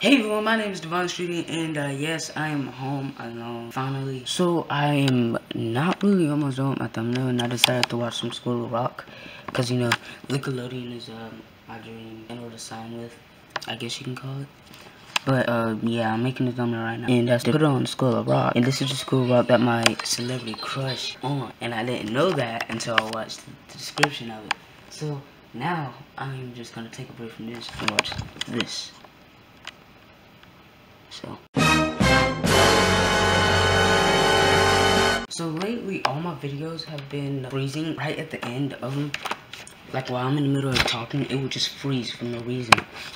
Hey everyone, my name is Devon Streeter, and uh, yes, I am home alone, finally. So, I am not really almost done with my thumbnail, and I decided to watch some School of Rock, because, you know, Nickelodeon is um, my dream channel to sign with, I guess you can call it. But, uh, yeah, I'm making the thumbnail right now, and that's to put it on School of Rock, and this is the School of Rock that my celebrity crush on, and I didn't know that until I watched the description of it. So, now, I'm just gonna take a break from this and watch this. So. So lately, all my videos have been freezing right at the end of them. Like while I'm in the middle of talking, it would just freeze for no reason.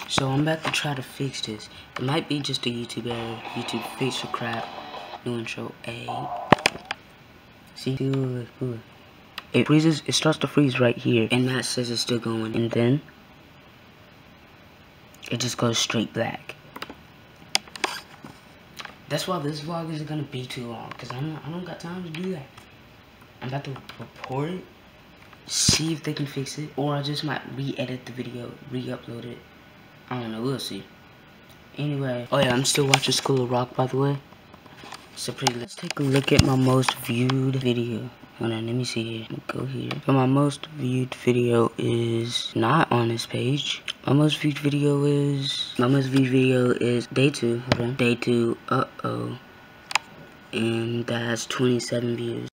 So I'm about to try to fix this. It might be just a YouTube error, YouTube fix for crap. New intro A. See, good. It freezes, it starts to freeze right here, and that says it's still going. And then, it just goes straight black. That's why this vlog isn't gonna be too long, cause I'm I don't got time to do that. I'm about to report see if they can fix it, or I just might re-edit the video, re-upload it. I don't know, we'll see. Anyway, oh yeah, I'm still watching School of Rock, by the way. So pretty, let's take a look at my most viewed video. Hold on, let me see here. Go here. So my most viewed video is not on this page. My most viewed video is my most viewed video is day two. Okay. Day two. Uh oh. And that has 27 views.